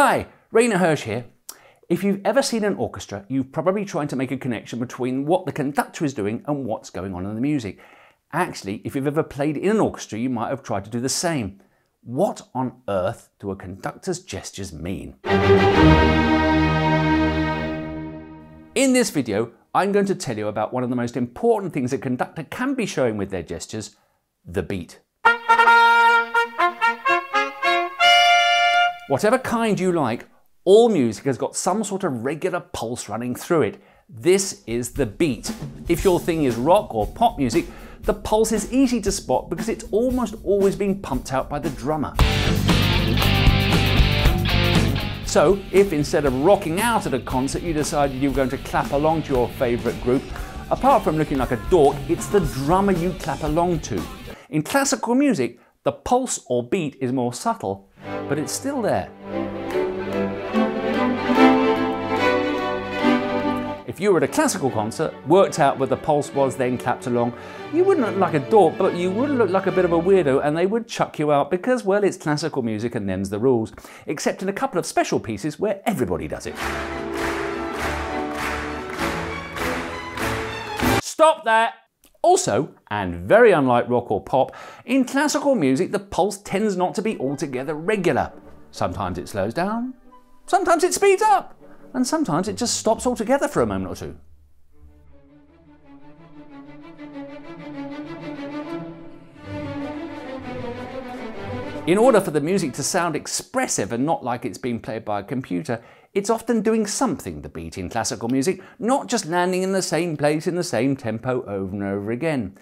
Hi, Rainer Hersch here. If you've ever seen an orchestra, you've probably tried to make a connection between what the conductor is doing and what's going on in the music. Actually, if you've ever played in an orchestra, you might have tried to do the same. What on earth do a conductor's gestures mean? In this video, I'm going to tell you about one of the most important things a conductor can be showing with their gestures, the beat. Whatever kind you like, all music has got some sort of regular pulse running through it. This is the beat. If your thing is rock or pop music, the pulse is easy to spot because it's almost always being pumped out by the drummer. So, if instead of rocking out at a concert you decided you were going to clap along to your favourite group, apart from looking like a dork, it's the drummer you clap along to. In classical music, the pulse or beat is more subtle, but it's still there. If you were at a classical concert, worked out where the pulse was, then clapped along, you wouldn't look like a dork, but you would look like a bit of a weirdo and they would chuck you out because, well, it's classical music and them's the rules. Except in a couple of special pieces where everybody does it. Stop that! Also, and very unlike rock or pop, in classical music the pulse tends not to be altogether regular. Sometimes it slows down, sometimes it speeds up and sometimes it just stops altogether for a moment or two. In order for the music to sound expressive and not like it's being played by a computer, it's often doing something, the beat in classical music, not just landing in the same place in the same tempo over and over again.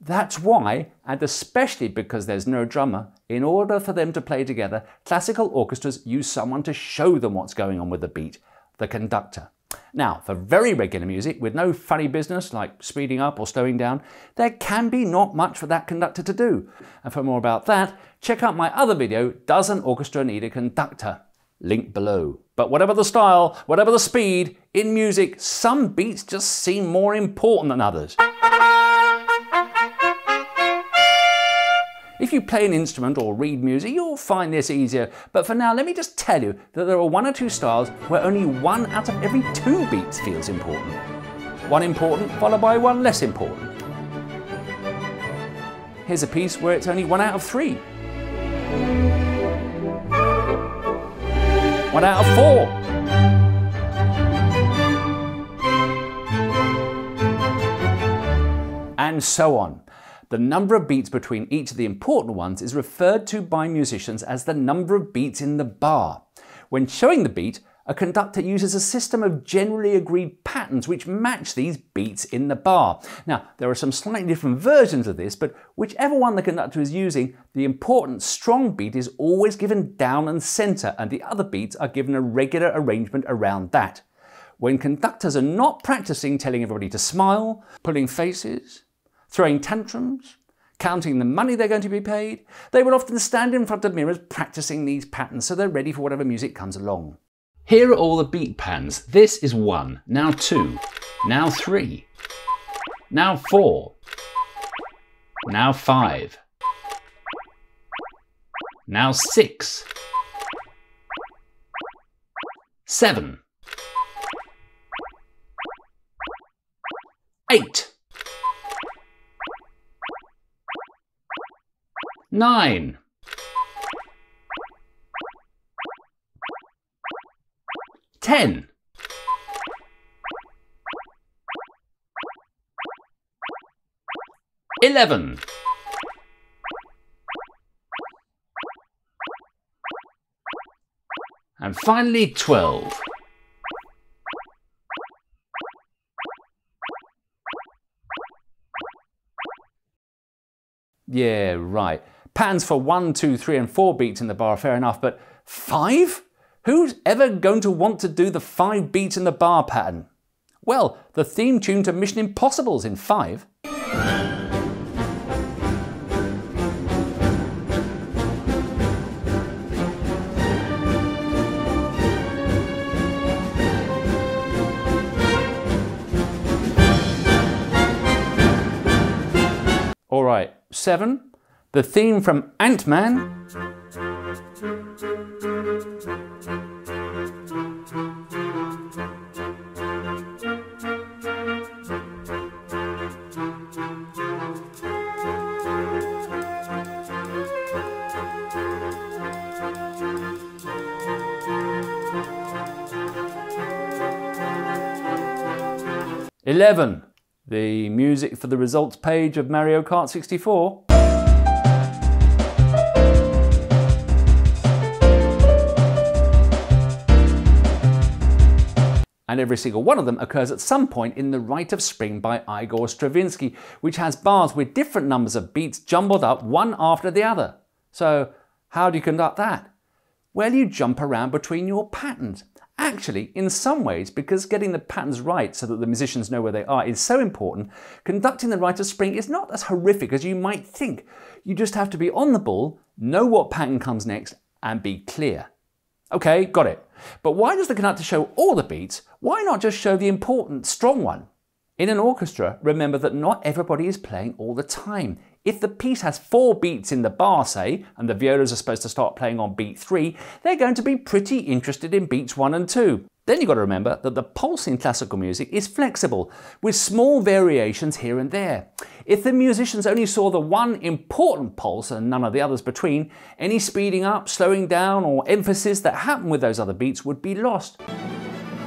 That's why, and especially because there's no drummer, in order for them to play together, classical orchestras use someone to show them what's going on with the beat, the conductor. Now, for very regular music with no funny business like speeding up or slowing down, there can be not much for that conductor to do. And for more about that, check out my other video, Does an Orchestra Need a Conductor? Link below. But whatever the style, whatever the speed, in music, some beats just seem more important than others. If you play an instrument or read music, you'll find this easier. But for now, let me just tell you that there are one or two styles where only one out of every two beats feels important. One important followed by one less important. Here's a piece where it's only one out of three. One out of four. And so on. The number of beats between each of the important ones is referred to by musicians as the number of beats in the bar. When showing the beat, a conductor uses a system of generally agreed patterns which match these beats in the bar. Now, there are some slightly different versions of this, but whichever one the conductor is using, the important strong beat is always given down and center, and the other beats are given a regular arrangement around that. When conductors are not practicing telling everybody to smile, pulling faces, throwing tantrums, counting the money they're going to be paid, they will often stand in front of mirrors practicing these patterns so they're ready for whatever music comes along. Here are all the beat patterns. This is one, now two, now three, now four, now five, now six, seven, eight, nine. Ten. Eleven. And finally, twelve. Yeah, right. Patterns for one, two, three, and four beats in the bar, fair enough, but five? Who's ever going to want to do the five beats in the bar pattern? Well, the theme tune to Mission Impossible's in five. All right, seven, the theme from Ant Man. Eleven, the music for the results page of Mario Kart 64. And every single one of them occurs at some point in The Rite of Spring by Igor Stravinsky, which has bars with different numbers of beats jumbled up one after the other. So, how do you conduct that? Well, you jump around between your patterns. Actually, in some ways, because getting the patterns right so that the musicians know where they are is so important, conducting the Rite of Spring is not as horrific as you might think. You just have to be on the ball, know what pattern comes next, and be clear. Okay, got it. But why does the conductor show all the beats? Why not just show the important, strong one? In an orchestra, remember that not everybody is playing all the time. If the piece has four beats in the bar, say, and the violas are supposed to start playing on beat three, they're going to be pretty interested in beats one and two. Then you've got to remember that the pulse in classical music is flexible, with small variations here and there. If the musicians only saw the one important pulse and none of the others between, any speeding up, slowing down, or emphasis that happened with those other beats would be lost.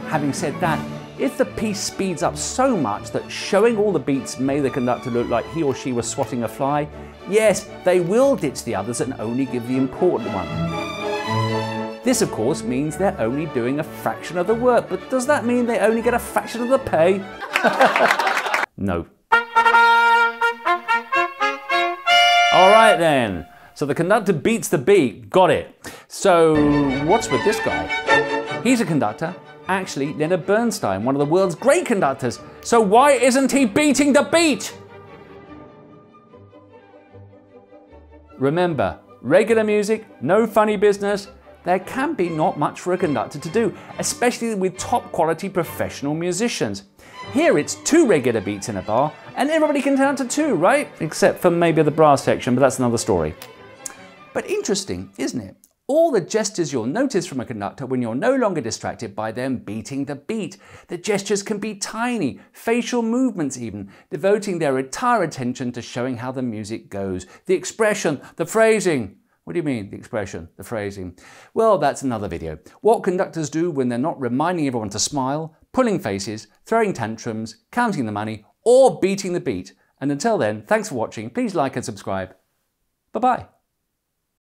Having said that, if the piece speeds up so much that showing all the beats made the conductor look like he or she was swatting a fly, yes, they will ditch the others and only give the important one. This of course means they're only doing a fraction of the work, but does that mean they only get a fraction of the pay? no. Alright then, so the conductor beats the beat, got it. So what's with this guy? He's a conductor, actually Leonard Bernstein, one of the world's great conductors. So why isn't he beating the beat? Remember, regular music, no funny business, there can be not much for a conductor to do, especially with top quality professional musicians. Here it's two regular beats in a bar, and everybody can count to two, right? Except for maybe the brass section, but that's another story. But interesting, isn't it? All the gestures you'll notice from a conductor when you're no longer distracted by them beating the beat. The gestures can be tiny, facial movements even, devoting their entire attention to showing how the music goes. The expression, the phrasing, what do you mean, the expression, the phrasing? Well, that's another video. What conductors do when they're not reminding everyone to smile, pulling faces, throwing tantrums, counting the money, or beating the beat. And until then, thanks for watching. Please like and subscribe. Bye-bye.